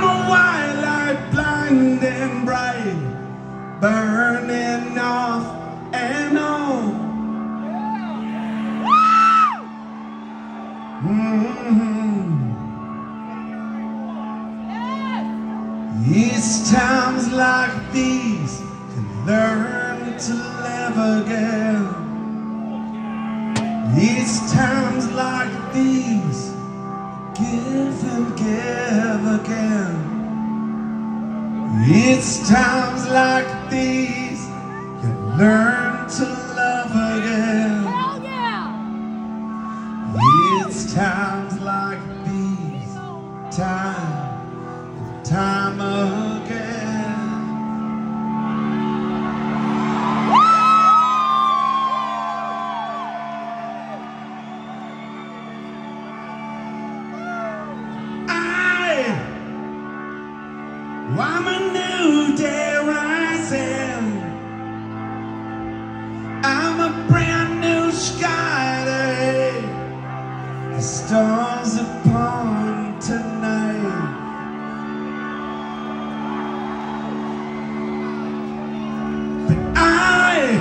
I'm a white light, blind and bright, burning off and on. Mhm. It's times like these to learn to live again. It's times like these, give and give It's times like these, you learn to love again. Hell yeah! It's times like these, time and time again. I, I'm a new day I'm a brand new sky day. The stars upon tonight. But I,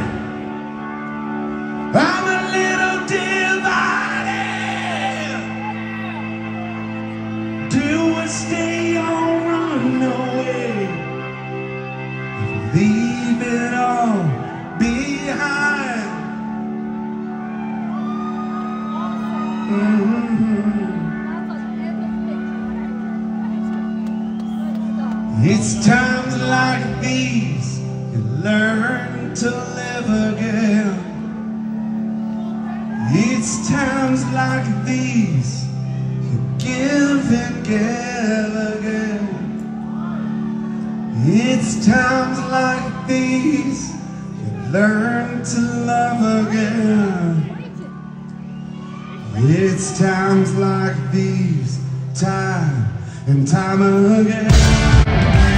I'm a little divided. Do I stay It's times like these you learn to live again. It's times like these you give and give again. It's times like these you learn to love again. It's times like these, time and time again.